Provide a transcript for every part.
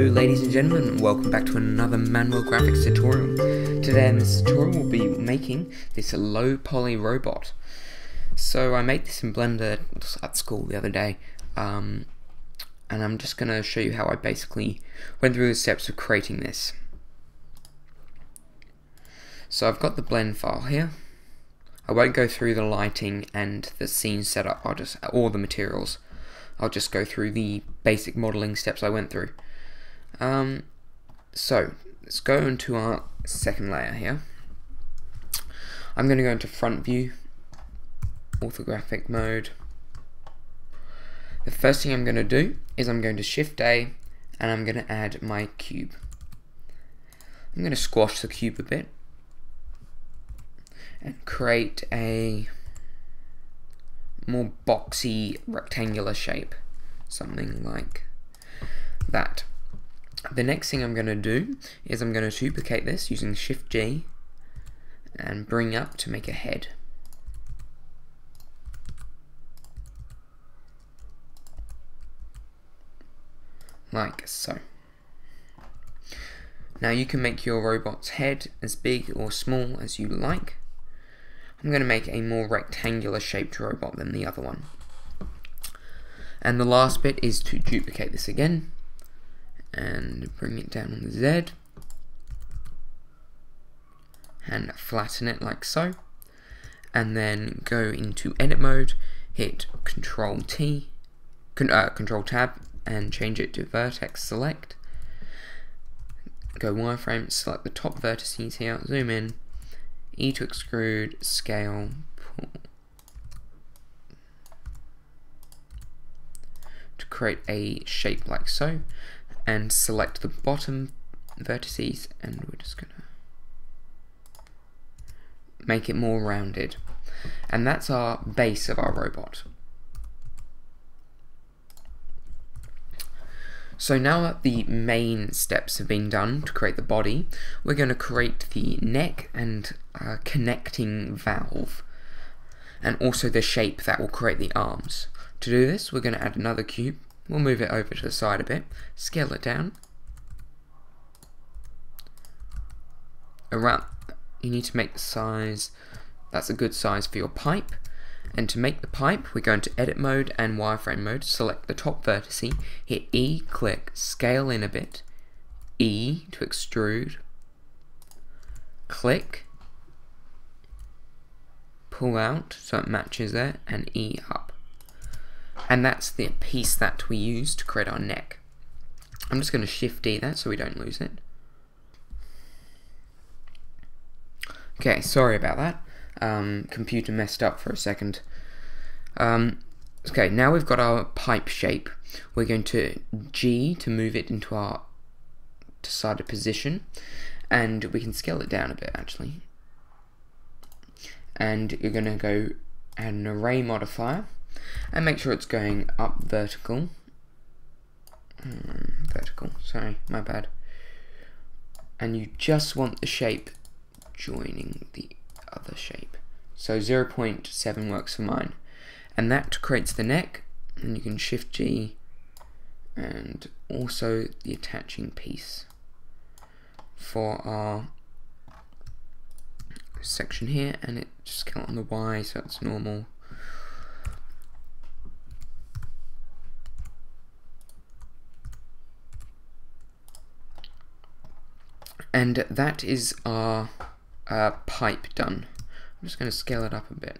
Hello ladies and gentlemen, welcome back to another Manuel Graphics tutorial. Today in this tutorial we'll be making this low poly robot. So I made this in Blender at school the other day, um, and I'm just going to show you how I basically went through the steps of creating this. So I've got the blend file here. I won't go through the lighting and the scene setup, I'll just, all the materials. I'll just go through the basic modeling steps I went through. Um, so, let's go into our second layer here. I'm going to go into front view, orthographic mode. The first thing I'm going to do is I'm going to shift A and I'm going to add my cube. I'm going to squash the cube a bit and create a more boxy rectangular shape something like that the next thing I'm going to do is I'm going to duplicate this using shift G and bring up to make a head. Like so. Now you can make your robot's head as big or small as you like. I'm going to make a more rectangular shaped robot than the other one. And the last bit is to duplicate this again and bring it down on the Z. And flatten it like so. And then go into edit mode hit control T uh, control tab and change it to vertex select. Go wireframe select the top vertices here zoom in. E to extrude, scale, pull. To create a shape like so, and select the bottom vertices, and we're just gonna make it more rounded. And that's our base of our robot. So now that the main steps have been done to create the body, we're going to create the neck and uh, connecting valve, and also the shape that will create the arms. To do this, we're going to add another cube. We'll move it over to the side a bit, scale it down. Around, you need to make the size, that's a good size for your pipe. And to make the pipe, we go into edit mode and wireframe mode, select the top vertice, hit E, click, scale in a bit, E to extrude, click, pull out so it matches there, and E up. And that's the piece that we use to create our neck. I'm just going to shift D that so we don't lose it. Okay, sorry about that um, computer messed up for a second. Um, okay, now we've got our pipe shape. We're going to G to move it into our decided position, and we can scale it down a bit actually. And you're going to go add an array modifier, and make sure it's going up vertical. Um, vertical, sorry, my bad. And you just want the shape joining the other shape. So 0.7 works for mine. And that creates the neck, and you can shift G and also the attaching piece for our section here and it just count on the Y so it's normal and that is our uh, pipe done. I'm just going to scale it up a bit.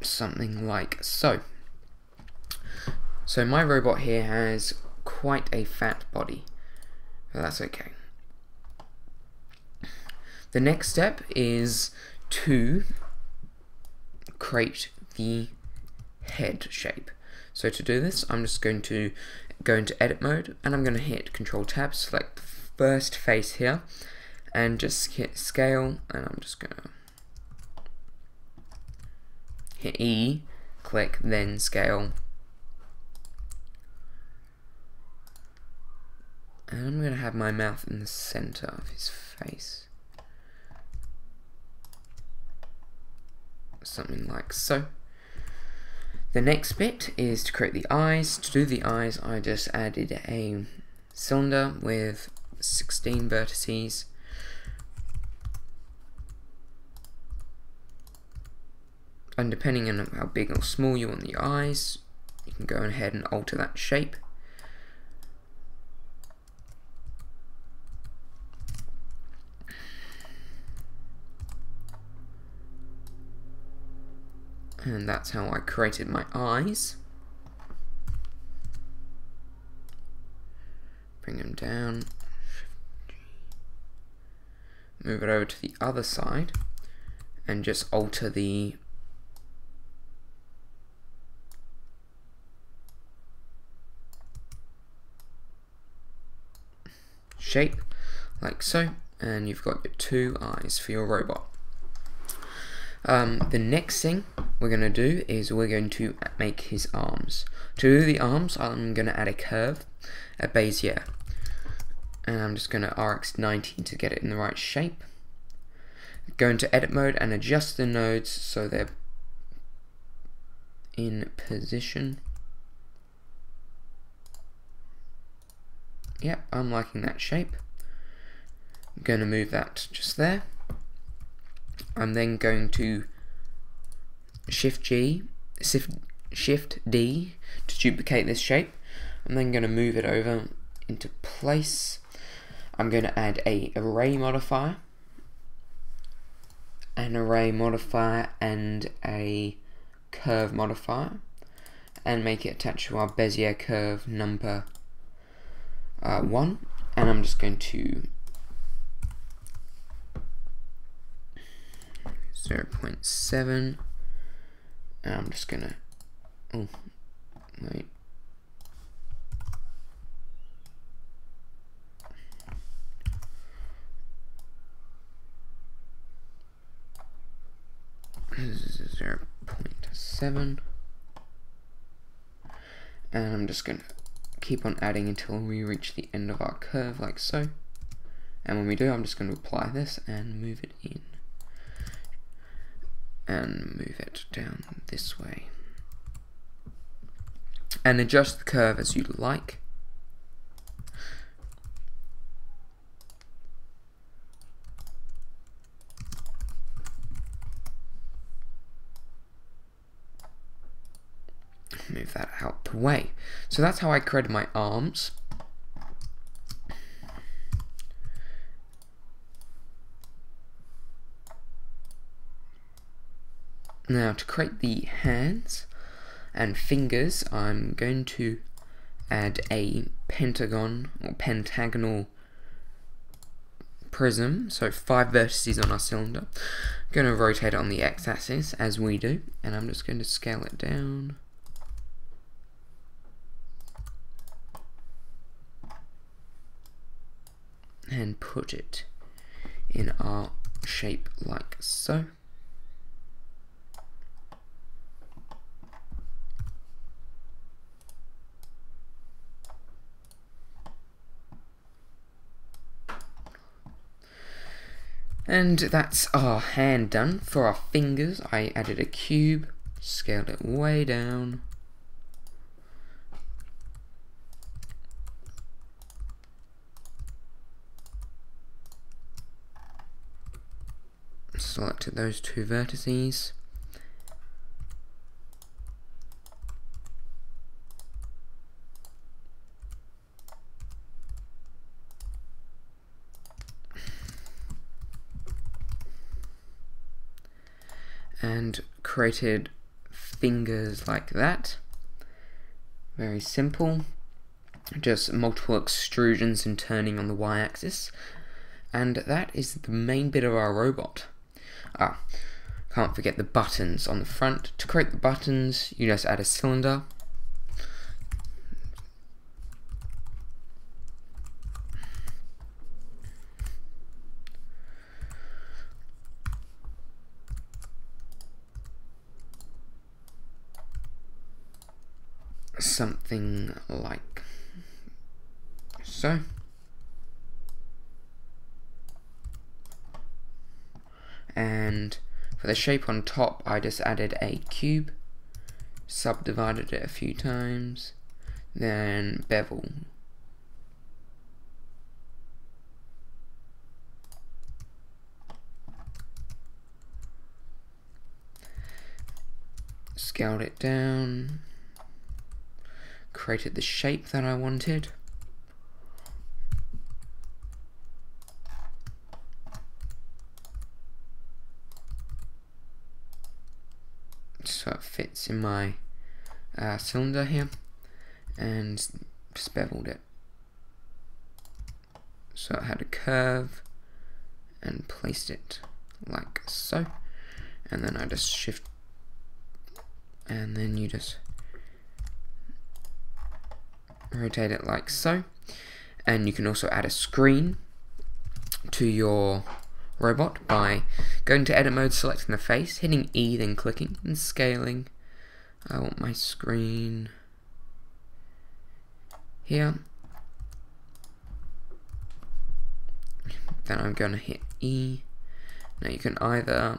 Something like so. So my robot here has quite a fat body, but that's okay. The next step is to create the head shape. So to do this, I'm just going to go into edit mode and I'm going to hit control tab, select the first face here and just hit scale and I'm just going to hit E, click, then scale. And I'm going to have my mouth in the center of his face. Something like so. The next bit is to create the eyes. To do the eyes, I just added a cylinder with 16 vertices. And depending on how big or small you want the eyes, you can go ahead and alter that shape. And that's how I created my eyes. Bring them down. Move it over to the other side and just alter the shape like so and you've got your two eyes for your robot. Um, the next thing we're going to do is we're going to make his arms. To the arms, I'm going to add a curve, a Bezier. And I'm just going to RX 90 to get it in the right shape. Go into edit mode and adjust the nodes so they're in position. Yep, I'm liking that shape. I'm going to move that just there. I'm then going to Shift G, Shift, Shift D to duplicate this shape. I'm then going to move it over into place. I'm going to add a array modifier, an array modifier and a curve modifier and make it attached to our Bezier curve number uh, 1 and I'm just going to 0 0.7 and I'm just gonna oh wait. Zero point seven. And I'm just gonna keep on adding until we reach the end of our curve like so. And when we do I'm just going to apply this and move it in and move it down this way. And adjust the curve as you like. Move that out the way. So that's how I created my arms. Now to create the hands and fingers, I'm going to add a pentagon or pentagonal prism, so five vertices on our cylinder. I'm going to rotate it on the x-axis as we do, and I'm just going to scale it down. And put it in our shape like so. And that's our hand done. For our fingers, I added a cube, scaled it way down. Selected those two vertices. And created fingers like that. Very simple. Just multiple extrusions and turning on the y-axis. And that is the main bit of our robot. Ah, can't forget the buttons on the front. To create the buttons, you just add a cylinder something like so. And for the shape on top, I just added a cube, subdivided it a few times, then bevel. Scaled it down, created the shape that I wanted. So it fits in my uh, cylinder here and just beveled it. So it had a curve and placed it like so. And then I just shift and then you just rotate it like so and you can also add a screen to your robot by going to edit mode, selecting the face, hitting E, then clicking, and scaling. I want my screen here. Then I'm going to hit E. Now you can either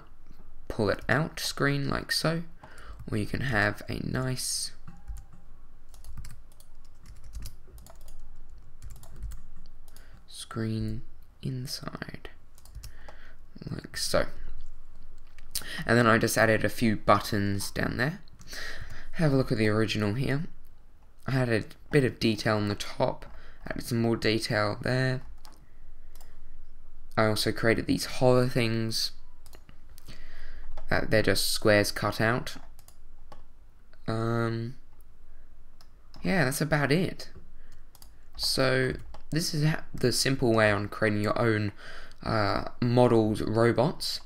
pull it out screen like so, or you can have a nice screen inside like so. And then I just added a few buttons down there. Have a look at the original here. I had a bit of detail on the top, added some more detail there. I also created these hollow things. Uh, they're just squares cut out. Um, yeah, that's about it. So, this is the simple way on creating your own uh, robots.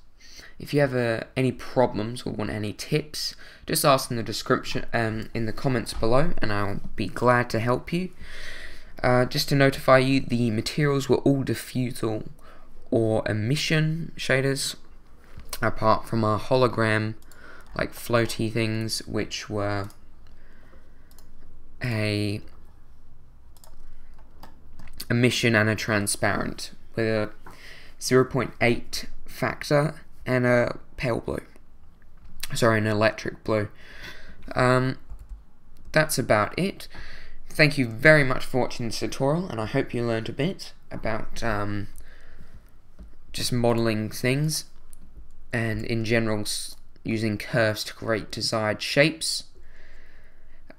If you have uh, any problems or want any tips, just ask in the description um, in the comments below, and I'll be glad to help you. Uh, just to notify you, the materials were all diffusal or emission shaders, apart from our hologram, like floaty things, which were a emission and a transparent with a 0.8 factor, and a pale blue. Sorry, an electric blue. Um, that's about it. Thank you very much for watching this tutorial, and I hope you learned a bit about um, just modeling things, and in general using curves to create desired shapes.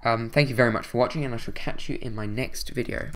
Um, thank you very much for watching, and I shall catch you in my next video.